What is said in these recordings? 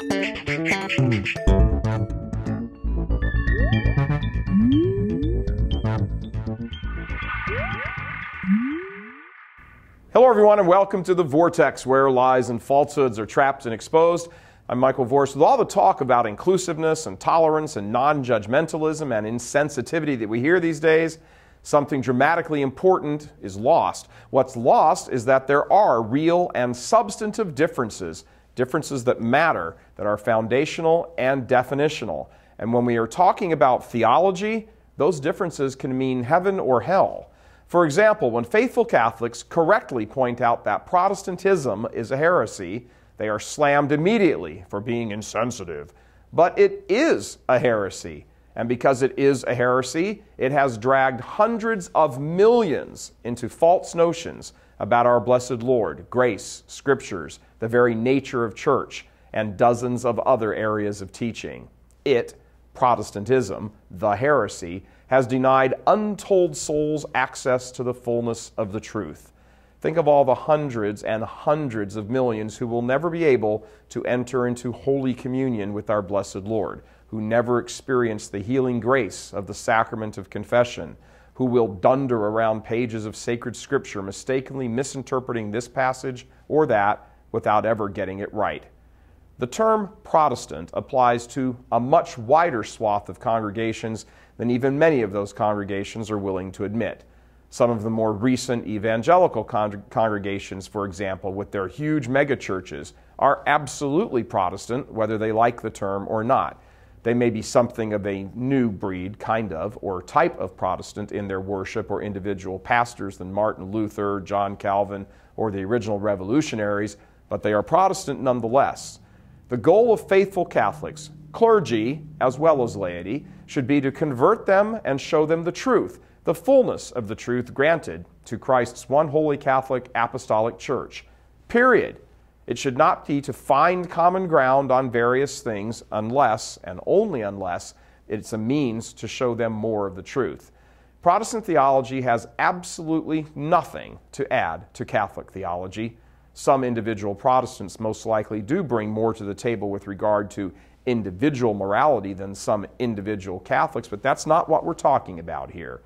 Hello, everyone, and welcome to the Vortex, where lies and falsehoods are trapped and exposed. I'm Michael Voris. With all the talk about inclusiveness and tolerance and non judgmentalism and insensitivity that we hear these days, something dramatically important is lost. What's lost is that there are real and substantive differences, differences that matter, that are foundational and definitional. And when we are talking about theology, those differences can mean heaven or hell. For example, when faithful Catholics correctly point out that Protestantism is a heresy, they are slammed immediately for being insensitive. But it is a heresy. And because it is a heresy, it has dragged hundreds of millions into false notions about our blessed Lord, grace, scriptures, the very nature of church, and dozens of other areas of teaching. It, Protestantism, the heresy, has denied untold souls access to the fullness of the truth. Think of all the hundreds and hundreds of millions who will never be able to enter into Holy Communion with our blessed Lord, who never experienced the healing grace of the sacrament of confession, who will dunder around pages of sacred scripture, mistakenly misinterpreting this passage or that without ever getting it right. The term Protestant applies to a much wider swath of congregations than even many of those congregations are willing to admit. Some of the more recent evangelical con- congregations, for example, with their huge megachurches, are absolutely Protestant, whether they like the term or not. They may be something of a new breed, kind of, or type of Protestant in their worship or individual pastors than Martin Luther, John Calvin, or the original revolutionaries, but they are Protestant nonetheless. The goal of faithful Catholics, clergy as well as laity, should be to convert them and show them the truth, the fullness of the truth granted to Christ's one holy Catholic apostolic church. Period. It should not be to find common ground on various things unless, and only unless, it's a means to show them more of the truth. Protestant theology has absolutely nothing to add to Catholic theology some individual Protestants most likely do bring more to the table with regard to individual morality than some individual Catholics, but that's not what we're talking about here.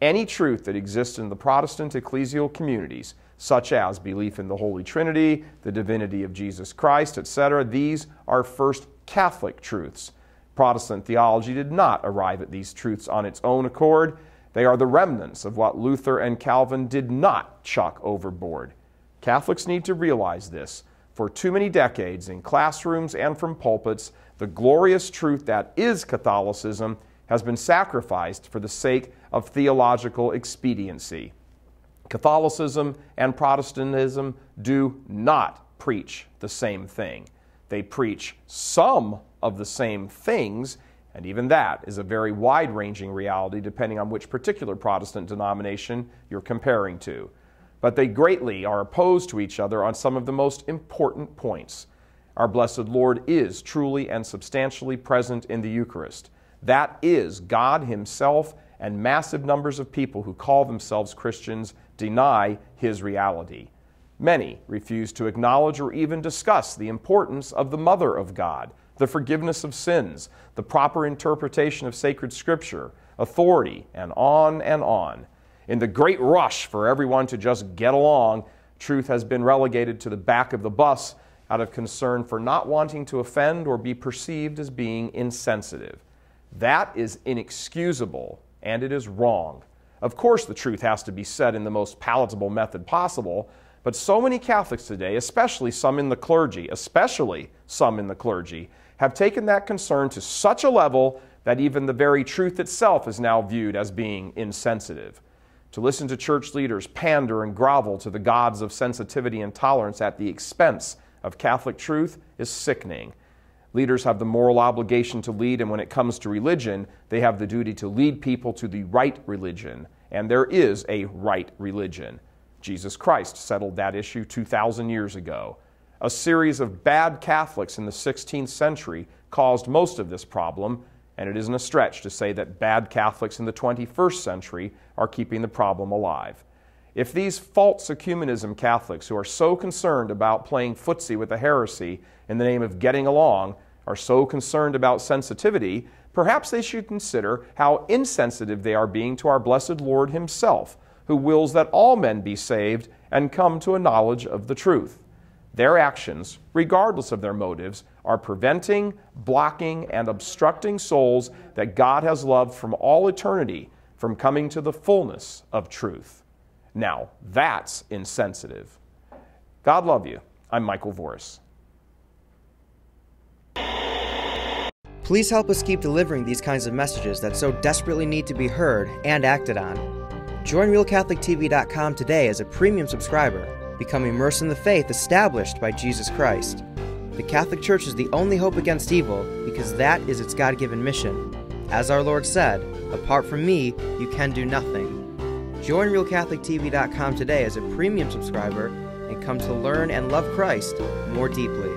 Any truth that exists in the Protestant ecclesial communities, such as belief in the Holy Trinity, the divinity of Jesus Christ, etc., these are first Catholic truths. Protestant theology did not arrive at these truths on its own accord. They are the remnants of what Luther and Calvin did not chuck overboard. Catholics need to realize this. For too many decades, in classrooms and from pulpits, the glorious truth that is Catholicism has been sacrificed for the sake of theological expediency. Catholicism and Protestantism do not preach the same thing. They preach some of the same things, and even that is a very wide ranging reality depending on which particular Protestant denomination you're comparing to but they greatly are opposed to each other on some of the most important points. Our blessed Lord is truly and substantially present in the Eucharist. That is God Himself, and massive numbers of people who call themselves Christians deny His reality. Many refuse to acknowledge or even discuss the importance of the Mother of God, the forgiveness of sins, the proper interpretation of sacred Scripture, authority, and on and on. In the great rush for everyone to just get along, truth has been relegated to the back of the bus out of concern for not wanting to offend or be perceived as being insensitive. That is inexcusable and it is wrong. Of course, the truth has to be said in the most palatable method possible, but so many Catholics today, especially some in the clergy, especially some in the clergy, have taken that concern to such a level that even the very truth itself is now viewed as being insensitive. To listen to church leaders pander and grovel to the gods of sensitivity and tolerance at the expense of Catholic truth is sickening. Leaders have the moral obligation to lead, and when it comes to religion, they have the duty to lead people to the right religion. And there is a right religion. Jesus Christ settled that issue 2,000 years ago. A series of bad Catholics in the 16th century caused most of this problem, and it isn't a stretch to say that bad Catholics in the 21st century are keeping the problem alive. If these false ecumenism Catholics who are so concerned about playing footsie with the heresy in the name of getting along are so concerned about sensitivity, perhaps they should consider how insensitive they are being to our blessed Lord Himself, who wills that all men be saved and come to a knowledge of the truth. Their actions, regardless of their motives, are preventing, blocking, and obstructing souls that God has loved from all eternity from coming to the fullness of truth. Now, that's insensitive. God love you. I'm Michael Voris. Please help us keep delivering these kinds of messages that so desperately need to be heard and acted on. Join RealCatholicTV.com today as a premium subscriber. Become immersed in the faith established by Jesus Christ. The Catholic Church is the only hope against evil because that is its God given mission. As our Lord said, apart from me, you can do nothing. Join RealCatholicTV.com today as a premium subscriber and come to learn and love Christ more deeply.